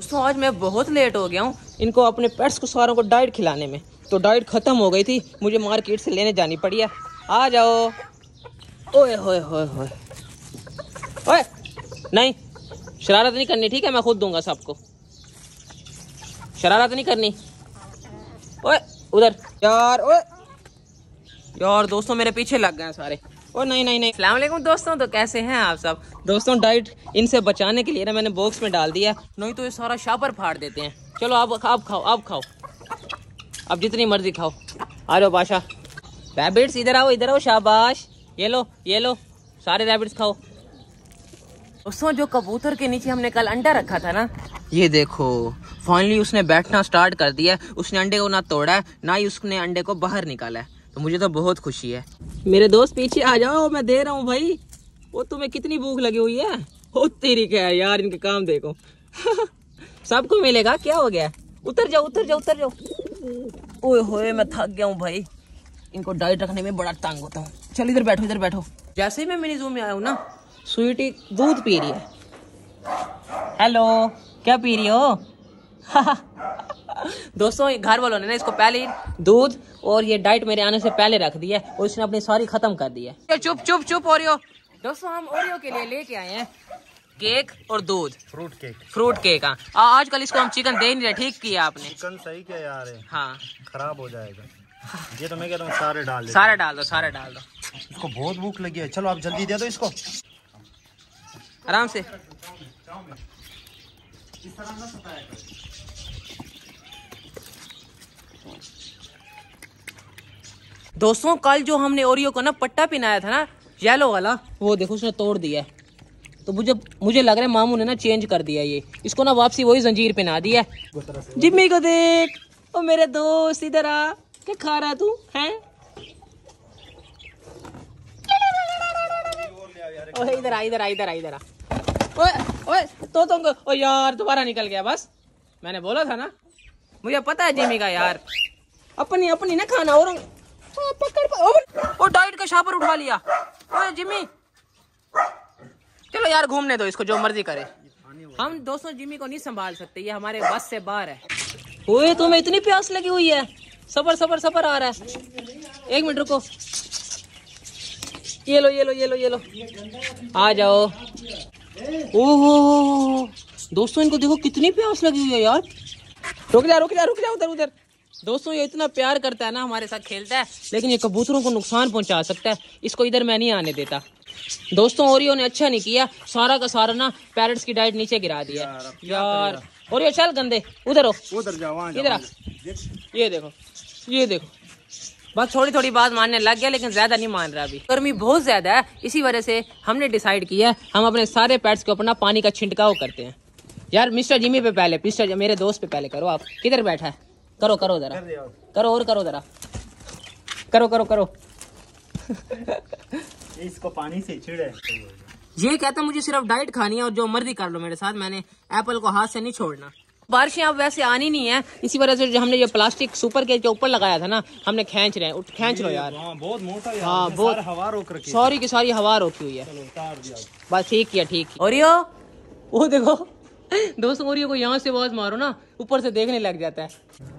दोस्तों, आज मैं बहुत लेट हो गया हूँ। इनको अपने पेट्स को सारों को डाइट खिलाने में। तो डाइट खत्म हो गई थी। मुझे मार्केट से लेने जानी पड़ी है। आ जाओ। ओए, होए होए होए। ओए, नहीं। शरारत नहीं करनी, ठीक है? मैं खुद दूँगा सबको। शरारत नहीं करनी। ओए, उधर। यार, ओए। यार, दोस्तों, मेरे पीछे लग गए सारे। ओ नहीं नहीं नहीं। सलामकुम दोस्तों तो कैसे हैं आप सब? दोस्तों डाइट इनसे बचाने के लिए ना मैंने बॉक्स में डाल दिया नहीं तो ये सारा शापर फाड़ देते हैं। चलो अब अब खाओ अब खाओ। अब जितनी मर्ज़ी खाओ। आ जाओ बादशाह रैबिट्स इधर आओ इधर आओ शाबाश। ये लो ये लो। सारे रैबिट्स खाओ। दोस्तों जो कबूतर के नीचे हमने कल अंडा रखा था ना ये देखो फाइनली उसने बैठना स्टार्ट कर दिया उसने अंडे को ना तोड़ा है ना ही उसने अंडे को बाहर निकाला है। तो मुझे तो बहुत खुशी है। मेरे दोस्त पीछे आ जाओ, मैं दे रहा हूँ भाई। वो तुम्हें कितनी भूख लगी हुई है? ओ, तेरी क्या यार, इनके काम देखो। सबको मिलेगा, क्या हो गया? उतर जाओ उतर जाओ उतर जाओ। ओए होए, मैं थक गया हूँ भाई। इनको डाइट रखने में बड़ा तंग होता हूँ। चल, इधर बैठो इधर बैठो। जैसे ही मैं मिनी जू में आया हूँ ना स्वीटी दूध पी रही है। हेलो क्या पी रही हो? दोस्तों घर वालों ने ना इसको पहले दूध और ये डाइट मेरे आने से पहले रख दिया है और इसने अपनी सारी खत्म कर दी है। चुप चुप चुप ओरियो। दोस्तों हम ओरियो के लिए लेके आए हैं केक और दूध। Fruit cake. फ्रूट केक हाँ। आजकल इसको हम चिकन दे नहीं रहे ठीक किया आपने। चिकन सही क्या यार है हाँ। खराब हो जाएगा। ये तो मैं कहता हूँ सारे डाल दे। सारे डाल दो सारे डाल दो। इसको बहुत भूख लगी है। चलो आप जल्दी दे दो इसको। आराम से। दोस्तों, कल जो हमने ओरियो को ना पट्टा पिनाया था ना येलो वाला, वो देखो उसने तोड़ दिया है। तो मुझे मुझे लग रहा है मामू ने ना चेंज कर दिया ये। इसको ना वापसी वही जंजीर पिना दिया जिम्मी को देख, ओ मेरे दोस्त, इधर आ। क्या खा रहा तू, हैं? इधर आ इधर आ इधर आ इधर आ। ओए ओए तो तुम ओ यार, दोबारा निकल गया, बस। मैंने बोला था ना, मुझे पता है जिमी का यार। अपनी अपनी ना खाना, और पकड़ ओ डाइट का शापर उठा लिया। ओए जिमी चलो यार घूमने दो इसको जो मर्ज़ी करे। हम दोस्तों जिमी को नहीं संभाल सकते ये हमारे बस से बाहर है। ओए तुम्हें इतनी प्यास लगी हुई है। सबर सबर सबर आ रहा है। एक मिनट रुको। ये लो ये लो ये लो ये लो। आ जाओ। ओहो दोस्तों इनको देखो कितनी प्यास लगी हुई है यार। रुक जा रुक जा रुक जा उधर उधर। दोस्तों ये इतना प्यार करता है ना हमारे साथ खेलता है लेकिन ये कबूतरों को नुकसान पहुँचा सकता है। इसको इधर मैं नहीं आने देता। दोस्तों ओरियो ने अच्छा नहीं किया। सारा का सारा ना पैरट्स की डाइट नीचे गिरा दिया यार और ओरियो चल गंदे उधर हो। उधर जाओ इधर ये देखो ये देखो। बस थोड़ी थोड़ी बात मानने लग गया लेकिन ज़्यादा नहीं मान रहा अभी। गर्मी बहुत ज़्यादा है इसी वजह से हमने डिसाइड किया हम अपने सारे पेट्स को अपना पानी का छिड़काव करते हैं। यार मिस्टर जिमी पे पहले मिस्टर मेरे दोस्त पे पहले करो आप। किधर बैठा है? करो करो जरा। करो और करो जरा। करो करो करो। इसको पानी से छिड़े। ये कहता मुझे सिर्फ़ डाइट खानी है और जो मर्ज़ी कर लो मेरे साथ मैंने एप्पल को हाथ से नहीं छोड़ना। बारिशें अब वैसे आनी नहीं है। इसी वजह से जो हमने ये प्लास्टिक सुपर के जो ऊपर लगाया था ना हमने खेच रहे हैं। उठ खींच लो यार। हाँ बहुत मोटा यार हाँ, बहुत- हवा रोक रखी है। सारी की सारी हवा रोकी हुई है। चलो उतार दिया। बस ठीक किया ठीक। और यो वो देखो। दोस्तों और को यहाँ से आवाज़ मारो ना ऊपर से देखने लग जाता है।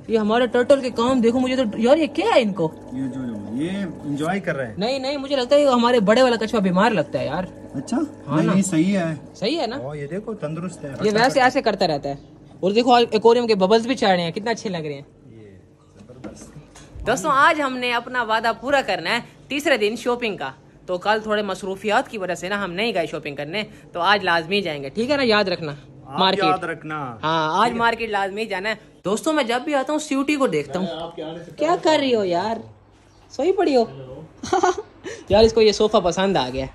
ये हमारे टर्टल के काम देखो मुझे तो यार ये क्या है इनको? ये जो जो ये एंजॉय कर रहे हैं। नहीं नहीं मुझे लगता है हमारे बड़े वाला कछुआ बीमार लगता है यार। अच्छा? हाँ ना। नहीं सही है। सही है ना? ओ, ये देखो तंदुरुस्त है। ये वैसे ऐसे करता रहता है। और देखो एक्वेरियम के बबल्स भी चढ़ रहे हैं कितना अच्छे लग रहे हैं। दोस्तों आज हमने अपना वादा पूरा करना है तीसरे दिन शॉपिंग का। तो कल थोड़े मसरूफियात की वजह से ना हम नहीं गए शॉपिंग करने तो आज लाजमी जाएँगे ठीक है ना? याद रखना। मार्केट याद रखना। हाँ आज मार्केट लाजमी जाना है। दोस्तों मैं जब भी आता हूँ स्यूटी को देखता हूँ। क्या कर रही हो यार? सोई पड़ी हो? यार इसको ये सोफा पसंद आ गया।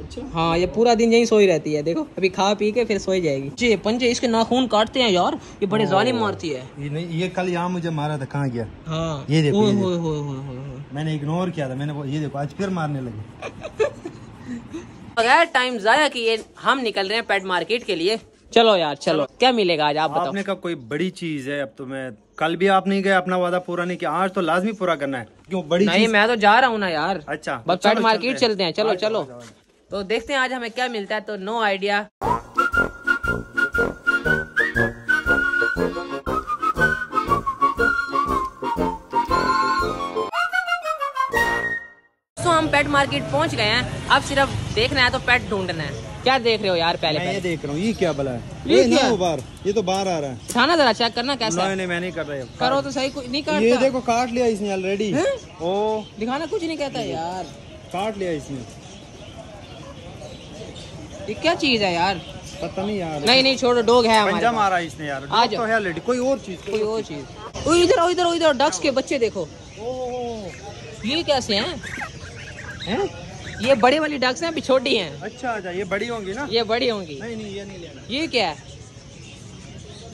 अच्छा। हाँ ये पूरा दिन यही सोई रहती है। देखो अभी खा पी के फिर सोई जाएगी। जी पंजे इसके नाखून काटते हैं यार। ये बड़े जालिम मारती है। ये नहीं ये कल यहाँ मुझे मारा था कहाँ गया? हाँ। ये देखो, ओए ये देखो। होए होए। मैंने इग्नोर किया था मैंने ये देखो आज फिर मारने लगे। बगैर टाइम जाया किए हम निकल रहे हैं पेट मार्केट के लिए। चलो यार चलो। क्या मिलेगा आज? आप बताओ। आपने कब कोई बड़ी चीज़ है? अब तो मैं कल भी आप नहीं गए अपना वादा पूरा नहीं किया। आज तो लाजमी पूरा करना है। क्यों बड़ी नहीं मैं तो जा रहा हूँ ना यार। अच्छा बस पेट तो मार्केट चलते हैं। चलो चलो तो देखते हैं आज हमें क्या मिलता है। तो नो आइडिया हम पेट मार्केट पहुँच गए हैं। अब सिर्फ़ देखना है तो पेट ढूंढना है। क्या देख रहे हो यार पहले मैं ये देख रहा हूँ ये क्या बला है? ये ये ना बाहर ये तो बाहर आ रहा है। उठाना जरा चेक करना कैसा नहीं नहीं मैं नहीं कर रहा करो तो सही कोई नहीं ये देखो काट लिया इसने ऑलरेडी ओ। दिखाना कुछ नहीं कहता यार। काट लिया इसने। ये क्या चीज़ है यार? पता नहीं यार। नहीं नहीं छोड़ो डॉग है हमारे पंजा। मारा इसने यार। आ डॉग जाओ। तो है ऑलरेडी कोई और चीज़ कोई और चीज़। इधर इधर इधर डक्स के बच्चे देखो। ये कैसे हैं? हैं? ये बड़े वाली डक्स हैं अभी छोटी हैं। अच्छा अच्छा ये बड़ी होंगी ना? ये बड़ी होंगी। नहीं नहीं ये नहीं लेना। ये क्या है?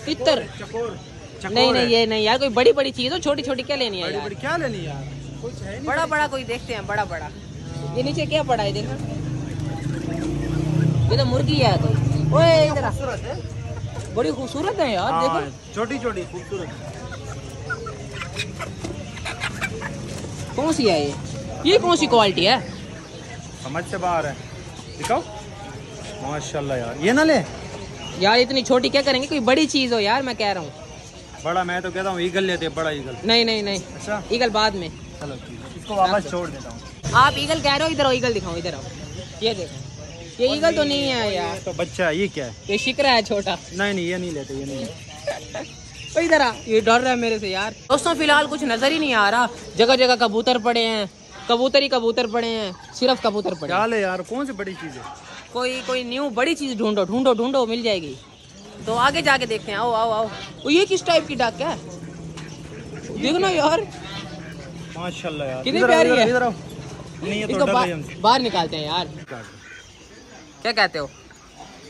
तितर चकोर चकोर। नहीं नहीं ये नहीं यार कोई बड़ी बड़ी चीज़ हो छोटी छोटी क्या लेनी है बड़ी यार? बड़ी क्या लेनी यार? कुछ है नहीं। बड़ा बड़ा कोई देखते हैं बड़ा बड़ा ये नीचे क्या पड़ा है देखना ये तो मुर्गी है कोई ओए इधर खूबसूरत है। बड़ी खूबसूरत है यार हाँ, देखो। छोटी छोटी खूबसूरत। कौन सी है ये? ये कौन सी क्वालिटी है? समझ से बाहर है। दिखाओ। माशाल्लाह यार। ये ना ले। यार इतनी छोटी क्या करेंगे? कोई बड़ी चीज़ हो यार मैं कह रहा हूँ। बड़ा मैं तो कहता हूँ ईगल लेते हैं बड़ा ईगल नहीं नहीं नहीं। अच्छा। ईगल बाद में। चलो इसको वापस छोड़ देता हूँ। आप ईगल कह रहे हो इधर आओ ईगल दिखाओ इधर आओ। ये देखो। ये ईगल तो नहीं है यार। तो बच्चा है ये क्या है? ये शिकरा है छोटा। नहीं नहीं ये नहीं लेते ये नहीं इधर आ। ये डर रहा है मेरे से यार। दोस्तों फ़िलहाल कुछ नज़र ही नहीं आ रहा। जगह जगह कबूतर पड़े हैं। कबूतर ही कबूतर पड़े हैं सिर्फ़ कबूतर पड़े हैं। ले यार कौन सी बड़ी चीज़ है? कोई कोई न्यू बड़ी चीज़ ढूंढो ढूंढो ढूंढो मिल जाएगी। तो आगे जाके देखते हैं आओ आओ आओ। ये किस टाइप की डाक है? देखो ना यार। माशाल्लाह यार। कितनी प्यारी है। नहीं तो इसको है बाहर निकालते हैं यार। क्या कहते हो?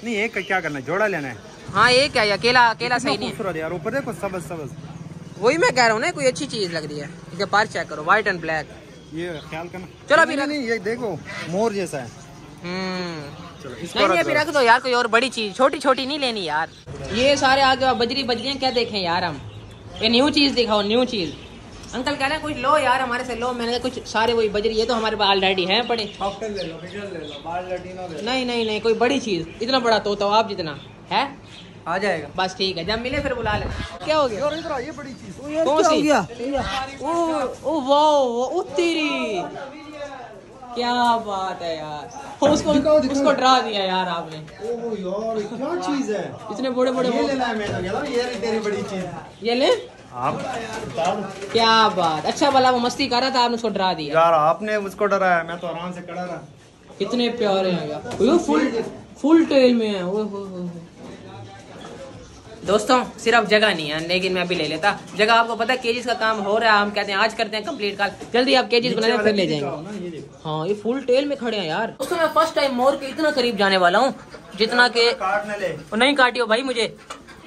नहीं एक क्या करना है? जोड़ा लेना है। हाँ क्या है अकेला अकेला सही नहीं है। यार ऊपर देखो सबज सबज। वही मैं कह रहा हूँ ना कोई अच्छी चीज़ लग रही है। इसके पार चेक करो व्हाइट एंड ब्लैक ये ख्याल करना। चलो अभी नहीं, नहीं ये देखो मोर जैसा है। हम्म। चलो इसको नहीं रख अभी दो। रख दो यार कोई और बड़ी चीज़ छोटी छोटी नहीं लेनी यार। ये सारे आगे बजरी बजरी क्या देखें यार हम? ये न्यू चीज़ दिखाओ न्यू चीज़। अंकल कह रहे हैं कुछ लो यार हमारे से लो मैंने कुछ सारे वही बजरी ये तो हमारे पास ऑलरेडी हैं पड़े नहीं नहीं नहीं कोई बड़ी चीज़ इतना बड़ा तोता आप जितना है? आ जाएगा। बस ठीक है जब मिले फिर बुला ले। क्या हो गया? इधर आ, ये बड़ी चीज़। कौन सी? ओ ओ वाह ओ तेरी। क्या बात है यार। हो, उसको उसको डरा दिया यार आपने। ओह यार क्या चीज़ है? इतने बड़े बड़े ये लेना है मैं तो कहता ये तेरी बड़ी चीज़ ये ले। आप क्या बात। अच्छा भला वो मस्ती कर रहा था आपने उसको डरा दिया। यार आपने उसको डराया मैं तो आराम से खड़ा रहा। कितने प्यारे हैं यार। फुल फुल टेल में है। ओए होए होए होए। दोस्तों सिर्फ़ जगह नहीं है लेकिन मैं भी ले लेता। जगह आपको पता है केजीज का काम हो रहा है हम कहते हैं आज करते हैं कंप्लीट कल जल्दी आप केजीज बना दें, फिर ले जाएँगे। हाँ ये फुल टेल में खड़े हैं यार। दोस्तों मैं फ़र्स्ट टाइम मोर के इतना करीब जाने वाला हूँ जितना के नहीं काटियो भाई मुझे।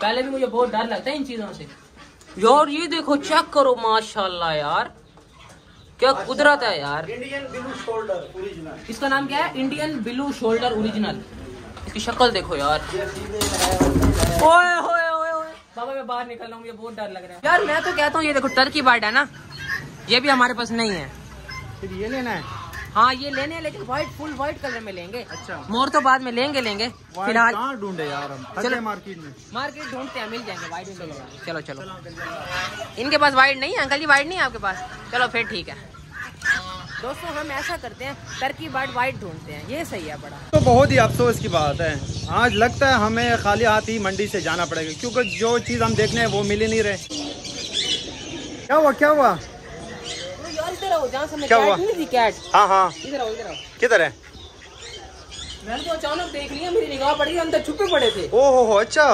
पहले भी मुझे बहुत डर लगता है इन चीज़ों से। यार ये देखो चेक करो माशाल्लाह यार। क्या कुदरत है यार। इंडियन ब्लू शोल्डर ओरिजिनल इसका नाम क्या है? इंडियन ब्लू शोल्डर ओरिजिनल इसकी शक्ल देखो यार। ओए बाबा मैं बाहर निकल रहा हूँ मुझे बहुत डर लग रहा है। यार मैं तो कहता हूँ ये देखो टर्की बाइट है ना ये भी हमारे पास नहीं है। फिर ये लेना है? हाँ ये लेने हैं लेकिन व्हाइट फुल व्हाइट कलर में लेंगे। अच्छा। मोर तो बाद में लेंगे लेंगे। फ़िलहाल ढूंढे यार हम? चलो। मार्केट में। मार्केट ढूंढते हैं मिल जाएँगे वाइट मिल चलो। चलो इनके पास व्हाइट नहीं है अंकल जी व्हाइट नहीं है आपके पास? चलो फिर ठीक है। दोस्तों हम ऐसा करते हैं टर्की बाइट वाइट ढूंढते हैं। ये सही है बड़ा। तो बहुत ही अफसोस की बात है। आज लगता है हमें खाली हाथ ही मंडी से जाना पड़ेगा क्योंकि जो चीज़ हम देखने हैं वो मिल ही नहीं रहे। क्या हुआ क्या हुआ? क्या हुआ? हाँ हाँ। किधर है? मैंने तो अचानक देख लिया मेरी निगाह पड़ी अंदर छुपे पड़े थे। ओ हो अच्छा।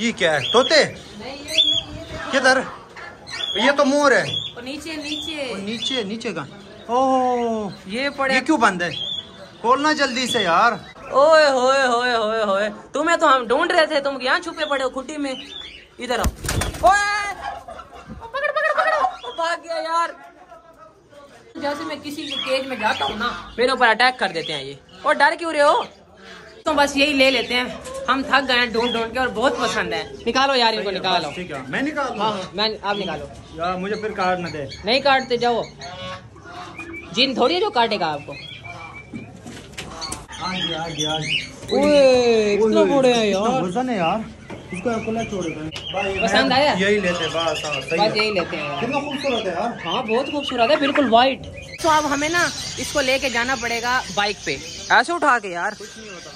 ये क्या है? तोते? नहीं ये किधर? ये तो मोर है। नीचे नीचे। नीचे नीचे का ओह ये पड़े। ये क्यों बंद है? खोलना जल्दी से यार। ओए होए होए होए होए। तुम्हें तो हम ढूंढ रहे थे तुम यहाँ छुपे पड़े हो खुटी में। इधर आओ। ओए! पकड़ पकड़ पकड़। भाग गया यार। जैसे मैं किसी के केज में जाता हूँ ना मेरे ऊपर अटैक कर देते हैं ये। और डर क्यों रहे हो? तो बस यही ले लेते हैं। हम थक गए हैं ढूंढ ढूंढ के और बहुत पसंद है। निकालो यार इनको निकालो। ठीक है। मैं निकाल हाँ हाँ मैं आप निकालो। यार मुझे फिर काट न दे। नहीं काटते जाओ। जिन थोड़ी है जो काटेगा आपको? आगे ओए कितना बड़े हैं यार। वज़न है यार। इसको खुला छोड़ भाई पसंद आया? यही लेते बस हाँ बस यही लेते हैं। कितना खूबसूरत है यार। हाँ बहुत खूबसूरत है बिल्कुल वाइट तो अब हमें ना इसको लेके जाना पड़ेगा बाइक पे। ऐसे उठा के यार। कुछ नहीं होता।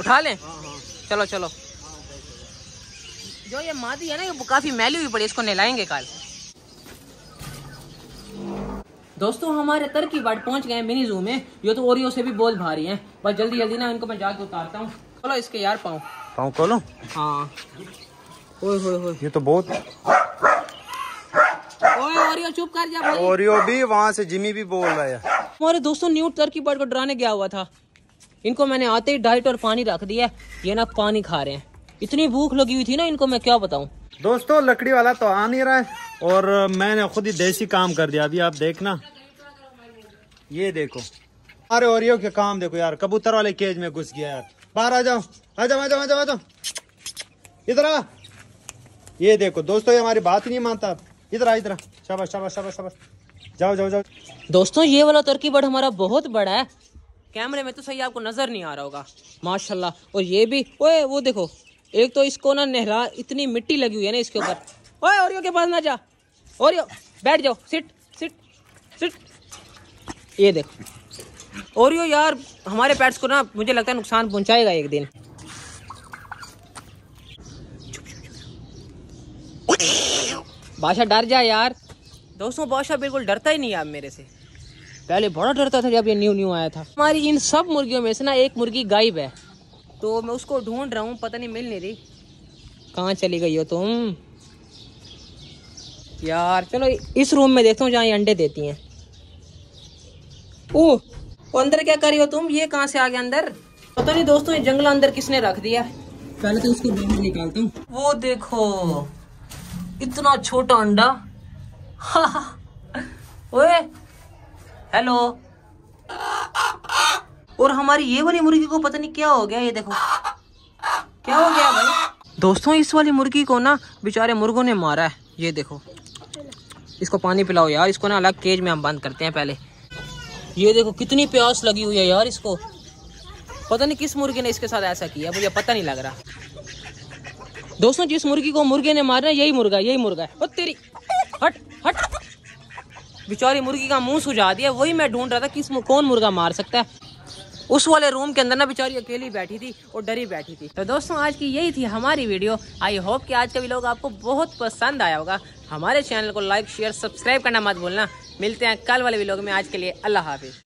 उठा लें? हाँ हाँ। चलो चलो। जो ये मादी है ना ये काफ़ी मैली हुई पड़ी इसको नहलाएँगे कल। दोस्तों हमारे तरकी बाट पहुँच गए मिनी जू में। ये तो ओरियो से भी बहुत भारी हैं। बस जल्दी जल्दी ना इनको मैं जाके उतारता हूँ। चलो इसके यार पाऊँ। पाँव खोलो? हाँ। ओए होए होए ये तो बहुत ओए ओरियो चुप कर जा भाई। ओरियो भी वहाँ से जिमी भी बोल रहा है। हमारे दोस्तों न्यू टर्की बर्ड को डराने गया हुआ था। इनको मैंने आते ही डाइट और पानी रख दिया ये ना पानी खा रहे हैं। इतनी भूख लगी हुई थी ना इनको मैं क्या बताऊँ? दोस्तों लकड़ी वाला तो आ नहीं रहा है। और मैंने खुद ही देसी काम कर दिया। अभी आप देखना। ये देखो। अरे ओरियो के काम देखो यार। कबूतर वाले केज में घुस गया यार। बाहर आ जाओ। आ जाओ आ जाओ आ जाओ आ जाओ। इधर आ। ये देखो दोस्तों ये हमारी बात नहीं मानता। इधर आ इधर शाबाश शाबाश शाबाश शाबाश। जाओ जाओ जाओ। दोस्तों ये वाला तुर्की बर्ड हमारा बहुत बड़ा है। कैमरे में तो सही आपको नज़र नहीं आ रहा होगा। माशाल्लाह। और ये भी, ओए, वो देखो। एक तो इसको ना नहरा इतनी मिट्टी लगी हुई है ना इसके ऊपर। ओए, ओरियो के पास ना जा। ओरियो, बैठ जाओ। Sit sit sit. ये देखो। ओरियो यार, हमारे पेट्स को ना मुझे लगता है नुकसान पहुंचाएगा एक दिन। बादशाह डर जा यार। दोस्तों, बादशाह बिल्कुल डरता ही नहीं आप मेरे से। पहले बड़ा डरता था जब ये न्यू न्यू आया था। हमारी इन सब मुर्गियों में से ना एक मुर्गी गायब है। तो मैं उसको ढूंढ रहा हूँ पता नहीं मिल नहीं रही। कहाँ चली गई हो तुम? यार चलो इस रूम में देखता हूँ जहाँ ये अंडे देती हैं। ओह अंदर क्या कर रही हो तुम? ये कहाँ से आ गया अंदर? पता नहीं दोस्तों ये जंगल अंदर किसने रख दिया? पहले तो उसको बाहर निकालता हूँ। वो देखो इतना छोटा अंडा। ओए हेलो और हमारी ये वाली मुर्गी को पता नहीं क्या हो गया, ये देखो। क्या हो गया भाई? दोस्तों, इस वाली मुर्गी को ना बेचारे मुर्गों ने मारा है, ये देखो। इसको पानी पिलाओ यार, इसको ना अलग केज में हम बंद करते हैं पहले। ये देखो, कितनी प्यास लगी हुई है यार इसको। पता नहीं किस मुर्गी ने इसके साथ ऐसा किया, मुझे पता नहीं लग रहा। दोस्तों, जिस मुर्गी को मुर्गे ने मारा, यही मुर्गा यही मुर्गा है। तेरी हट। बेचारी मुर्गी का मुँह सुझा दिया, वही मैं ढूंढ रहा था किस कौन मुर्गा मार सकता है। उस वाले रूम के अंदर ना बेचारी अकेली बैठी थी और डरी बैठी थी। तो दोस्तों, आज की यही थी हमारी वीडियो। आई होप कि आज का लोग आपको बहुत पसंद आया होगा। हमारे चैनल को लाइक, शेयर, सब्सक्राइब करना मत भूलना। मिलते हैं कल वाले भी में। आज के लिए अल्लाह हाफिज।